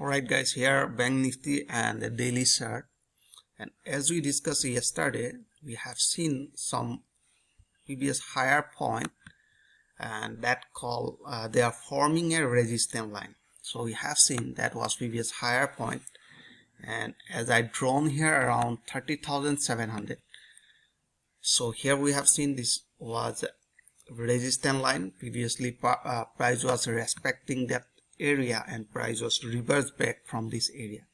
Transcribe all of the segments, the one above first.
Alright guys, here Bank Nifty and the daily chart. And as we discussed yesterday, we have seen some previous higher point and that call uh, they are forming a resistance line. So we have seen that was previous higher point and as I drawn here around 30,700. So here we have seen this was resistance line previously uh, price was respecting that area and price was reversed back from this area.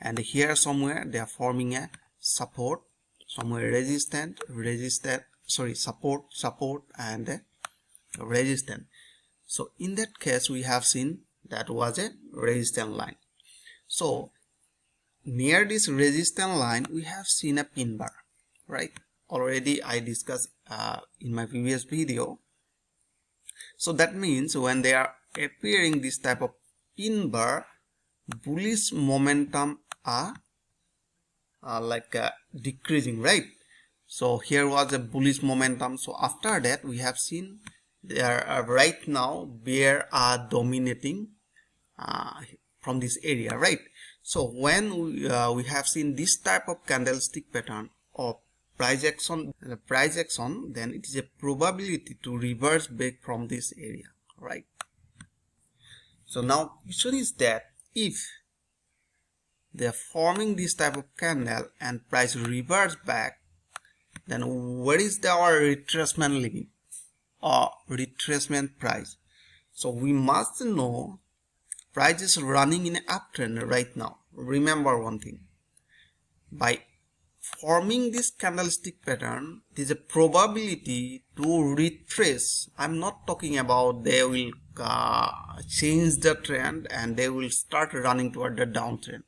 And here somewhere they are forming a support somewhere resistant resistant sorry support support and resistant. So in that case we have seen that was a resistance line. So near this resistance line we have seen a pin bar right? Already i discussed uh, in my previous video. So that means when they are appearing this type of pin bar bullish momentum are, like uh, decreasing right? So here was a bullish momentum. So after that we have seen there are right now bear are dominating uh, from this area right? So when we, uh, we have seen this type of candlestick pattern of price action the price action then it is a probability to reverse back from this area right so now question is that if they are forming this type of candle and price reverse back then what is the, our retracement limit? Or retracement price. So we must know price is running in uptrend right now. Remember one thing. By forming this candlestick pattern there is a probability to retrace. I'm not talking about they will uh, change the trend and they will start running toward the downtrend.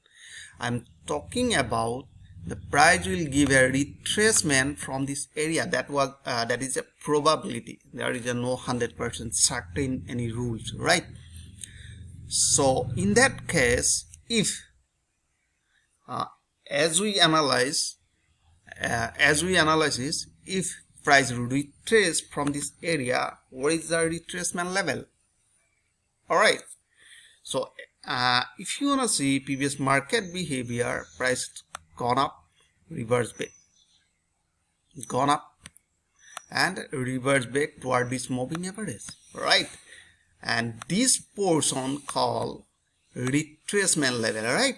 I'm talking about the price will give a retracement from this area. That was uh, that is a probability. There is a no 100% certain any rules right? So in that case if uh, as we analyze uh, as we analyze this if price retrace from this area what is the retracement level? All right so uh, if you want to see previous market behavior price gone up reverse back. Gone up and reverse back toward this moving average. Right and this portion called retracement level right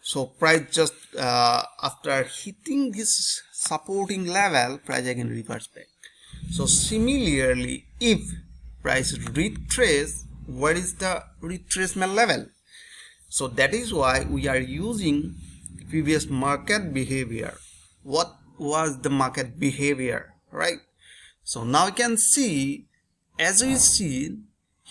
so price just uh, after hitting this supporting level price again reverse back. So similarly if price retrace what is the retracement level? So that is why we are using previous market behavior. What was the market behavior right? So now you can see as we see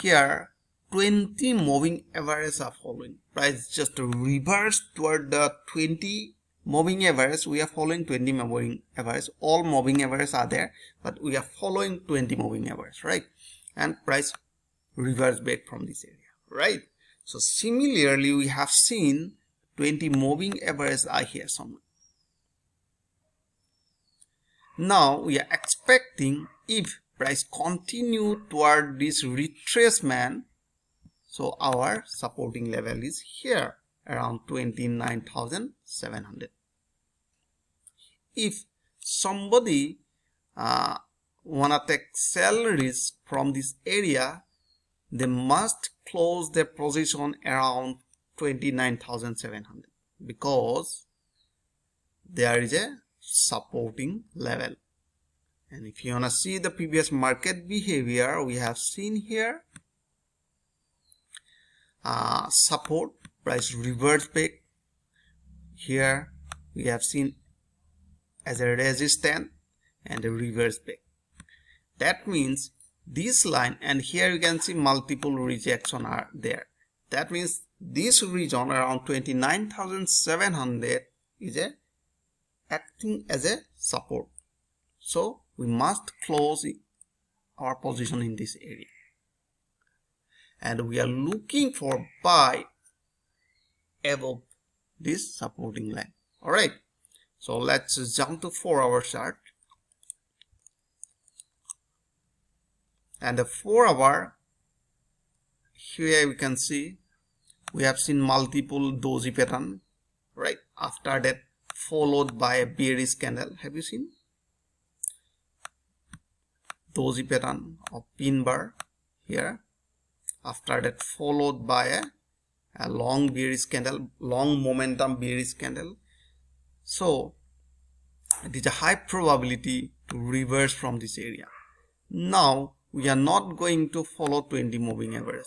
here 20 moving averages are following price just reverse toward the 20 moving average we are following 20 moving average all moving averages are there but we are following 20 moving average right? And price reverse back from this area right? So similarly we have seen 20 moving averages are here somewhere. Now we are expecting if price continue toward this retracement so our supporting level is here around 29,700 if somebody uh, wanna take sell risk from this area they must close their position around 29,700 because there is a supporting level. And if you want to see the previous market behavior we have seen here uh, support price reverse back here we have seen as a resistance and a reverse back that means this line and here you can see multiple rejection are there. That means this region around 29,700 is a acting as a support. So we must close our position in this area and we are looking for buy above this supporting line. All right so let's jump to four hour chart. And the four hour here we can see we have seen multiple doji pattern right? After that followed by a bearish candle have you seen? Doji pattern of pin bar here after that followed by a, a long bearish candle long momentum bearish candle so it is a high probability to reverse from this area. Now we are not going to follow 20 moving average.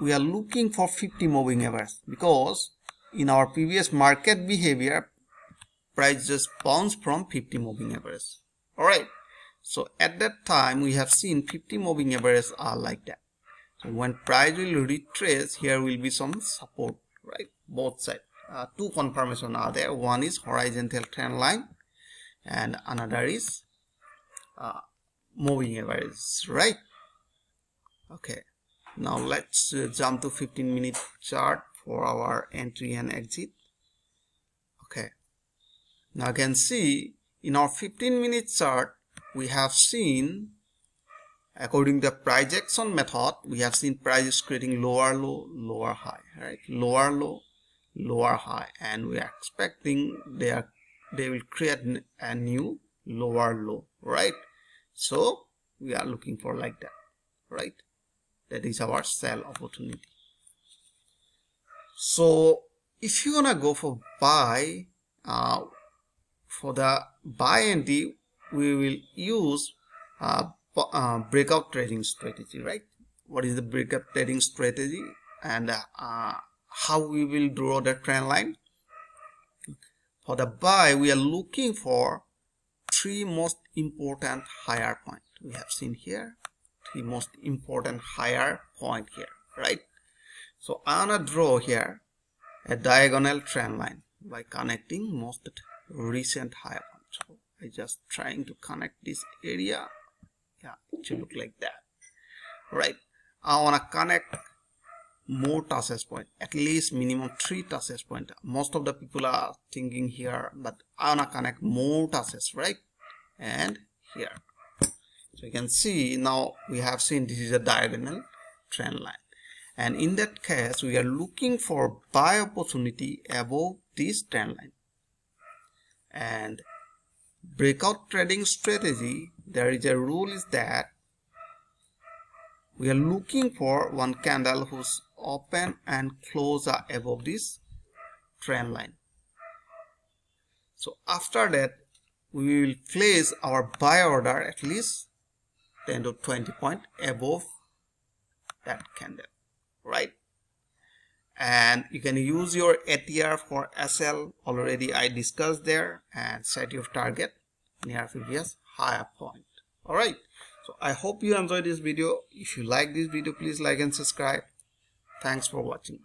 We are looking for 50 moving average because in our previous market behavior price just bounced from 50 moving average. All right so at that time we have seen 50 moving average are like that so when price will retrace here will be some support right? Both side. uh, two confirmation are there. One is horizontal trend line and another is uh, moving average right? Okay. Now let's uh, jump to 15 minute chart for our entry and exit. Okay. Now you can see in our 15 minute chart we have seen according to the projection method we have seen prices creating lower low lower high right? Lower low lower high. And we are expecting they are they will create a new lower low right? So we are looking for like that right? That is our sell opportunity. So if you wanna go for buy uh, for the buy entry we will use uh, uh, breakout trading strategy right? What is the breakout trading strategy? And uh, how we will draw the trend line? For the buy we are looking for three most important higher point. We have seen here three most important higher point here right? So I wanna draw here a diagonal trend line by connecting most recent higher point. So I just trying to connect this area yeah it should look like that. Right. I wanna connect more touches point at least minimum three touches point. Most of the people are thinking here but I wanna connect more touches right? And here. So you can see now we have seen this is a diagonal trend line. And in that case we are looking for buy opportunity above this trend line. And breakout trading strategy there is a rule is that we are looking for one candle whose open and close are above this trend line. So after that we will place our buy order at least 10 to 20 point above that candle right and you can use your ATR for SL already I discussed there. And set your target. Near previous higher point. Alright. So I hope you enjoyed this video. If you like this video please like and subscribe. Thanks for watching